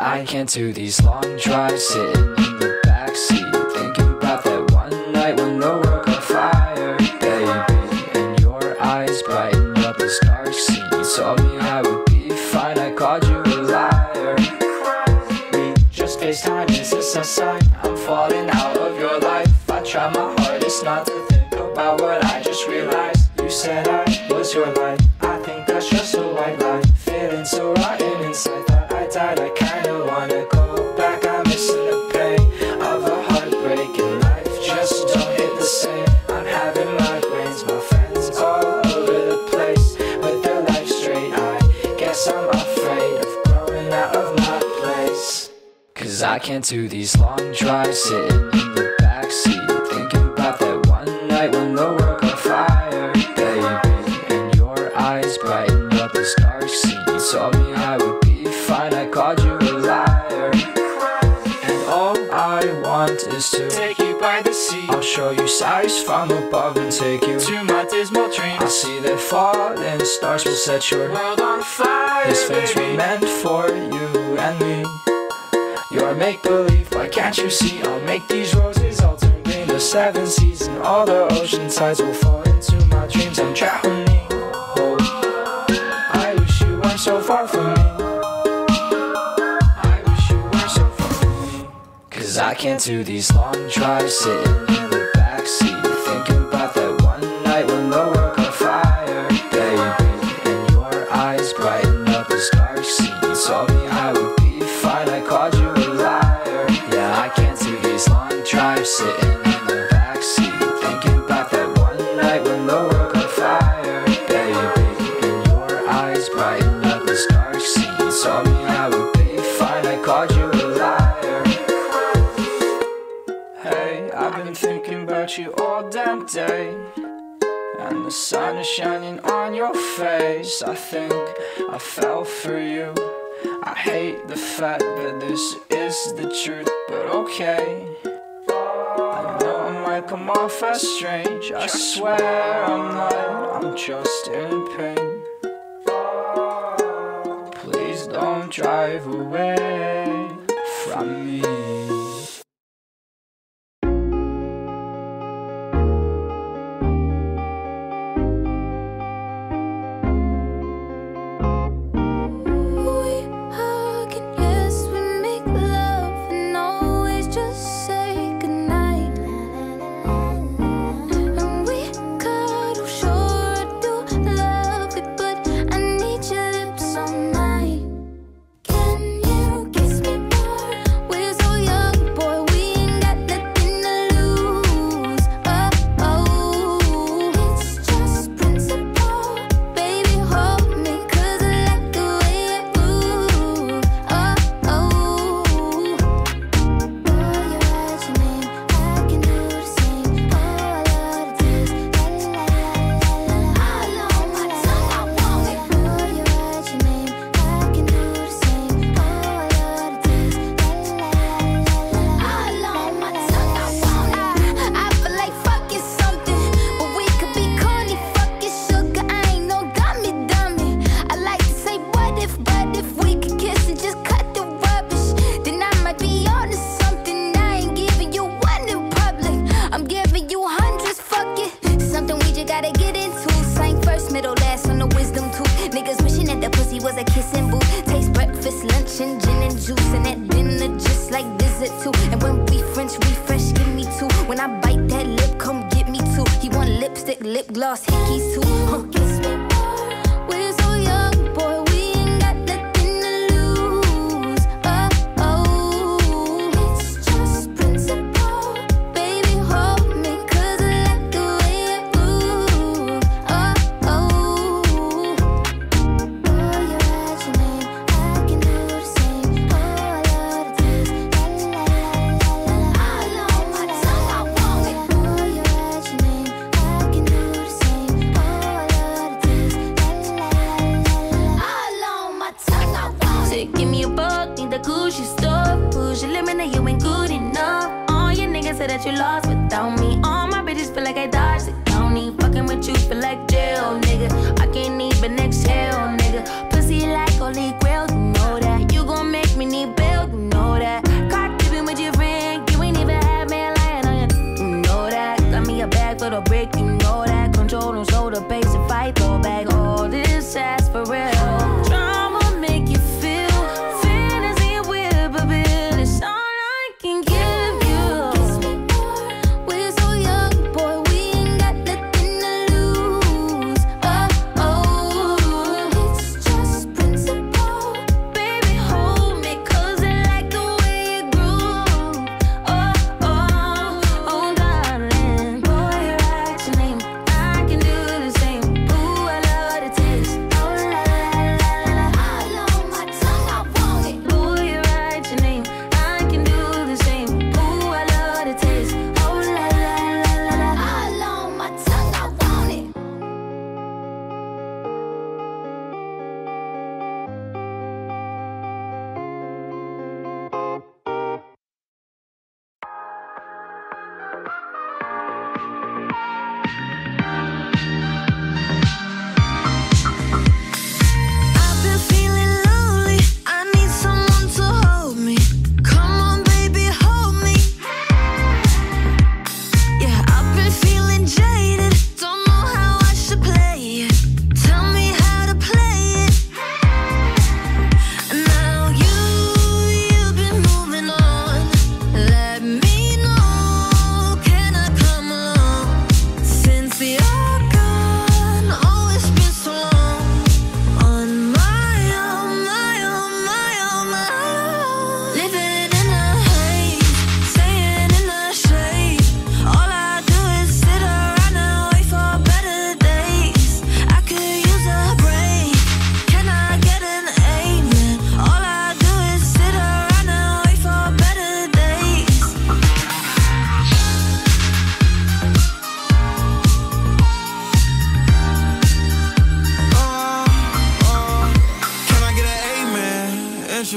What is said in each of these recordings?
I can't do these long drives sitting in the backseat Thinking about that one night when the world got fire Baby, and your eyes brightened up this dark scene You told me I would be fine, I called you a liar. We just FaceTime, is this a sign? I'm falling out of your life. I try my hardest not to think about what I just realized. You said I was your light can't do these long drives sitting in the backseat Thinking about that one night when the world got fire. Baby, and your eyes brightened up this dark scene You told me I would be fine, I called you a liar. And all I want is to take you by the sea I'll show you sights from above and take you to my dismal dreams. I'll see that falling stars will set your world on fire This were meant for you and me You're make-believe, why can't you see? I'll make these roses all turn green The seven seas and all the ocean tides will fall into my dreams. I'm drowning. Oh. I wish you weren't so far from me. I wish you weren't so far from me. Cause I can't do these long drives sitting in the backseat day. And the sun is shining on your face. I think I fell for you. I hate the fact that this is the truth, but okay. I know I might come off as strange. I swear I'm not, I'm just in pain. Please don't drive away booth. Taste breakfast, lunch, and gin and juice. And at dinner, just like dessert too. And when we French refresh, give me two. When I bite that lip, come get me two. He want lipstick, lip gloss, hickeys too. Huh.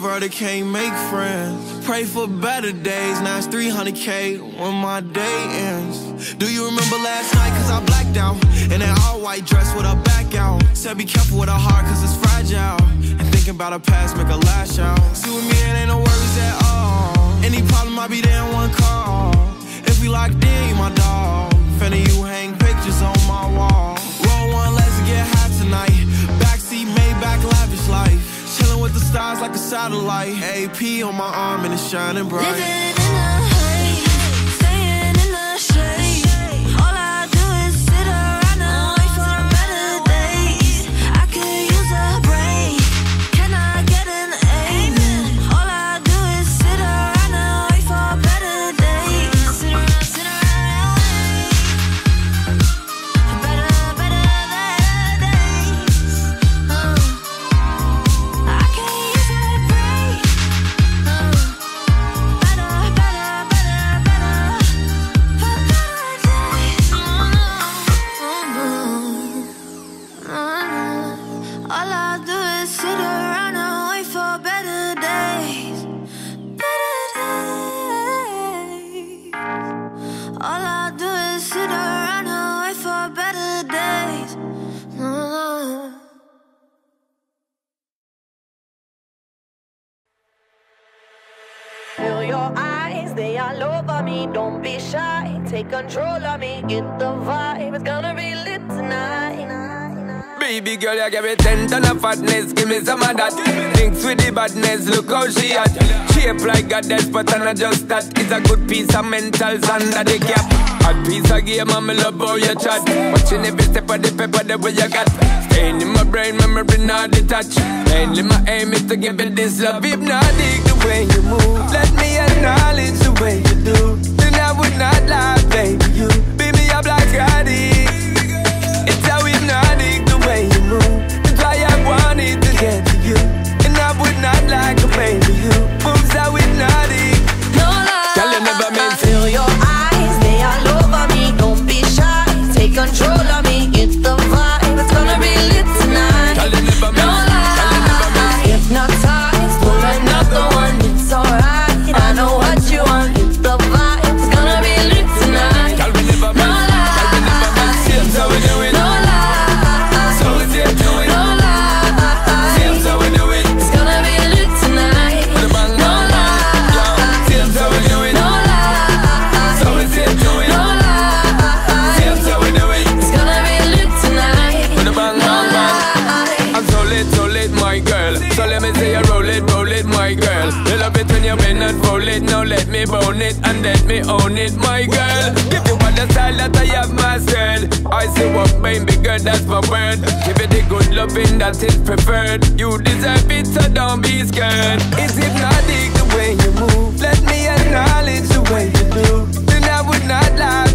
Introverted can't make friends. Pray for better days. Now it's 300k when my day ends. Do you remember last night? Cause I blacked out. In an all white dress with a back out. Said be careful with her heart cause it's fragile. And thinking about her past make her lash out. See with me, it ain't no worries at all. Any problem, I'll be there in one call. If we locked in, you my dog. Finna you hang pictures on my wall. Roll one, let's get high tonight. With the stars like a satellite. AP on my arm and it's shining bright. Living All I do is sit around and wait for better days, better days. All I do is sit around and wait for better days. Uh-huh. Feel your eyes, they all over me. Don't be shy, take control of me. Get the vibe, it's gonna be. Baby girl, you give me ten ton of fatness, give me some of that. Thinks with the badness, look how she at. Shape like goddess, but I'm not just that. It's a good piece of mentals under the cap. Hot piece of game, I'm love how you chat. Watching every step of the paper, the way you got. Staying in my brain, memory not detached. Mainly my aim is to give it this love. If not, dig the way you move. Let me acknowledge the way you do. Then I would not lie, baby. You beat me up like I. I say what baby girl, that's my word. Give it the good loving that is preferred. You deserve it, so don't be scared. It's hypnotic the way you move. Let me acknowledge the way you do. Then I would not lie,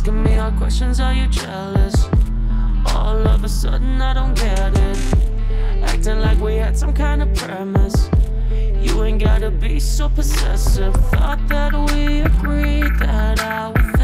Asking me hard questions, are you jealous? All of a sudden, I don't get it. Acting like we had some kind of premise. You ain't gotta be so possessive. Thought that we agreed that I would.